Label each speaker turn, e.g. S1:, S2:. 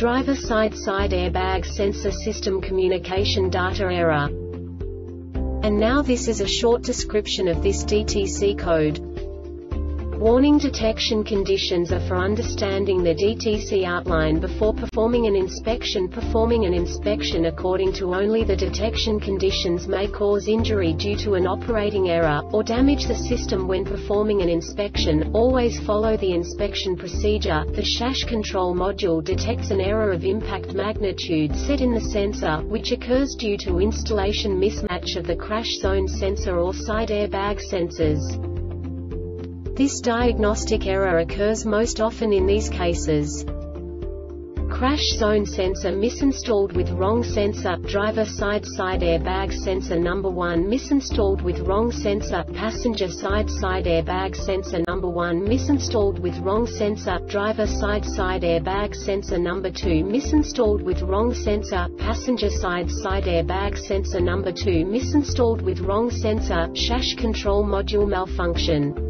S1: driver side-side airbag sensor system communication data error. And now this is a short description of this DTC code. Warning detection conditions are for understanding the DTC outline before performing an inspection. Performing an inspection according to only the detection conditions may cause injury due to an operating error, or damage the system when performing an inspection. Always follow the inspection procedure. The SAS control module detects an error of impact magnitude set in the sensor, which occurs due to installation mismatch of the crash zone sensor or side airbag sensors. This diagnostic error occurs most often in these cases. Crash zone sensor misinstalled with wrong sensor, driver side side airbag sensor number 1 misinstalled with wrong sensor, passenger side side airbag sensor number 1 misinstalled with wrong sensor, driver side side airbag sensor number 2 misinstalled with wrong sensor, passenger side side airbag sensor number 2 misinstalled with wrong sensor, SAS control module malfunction.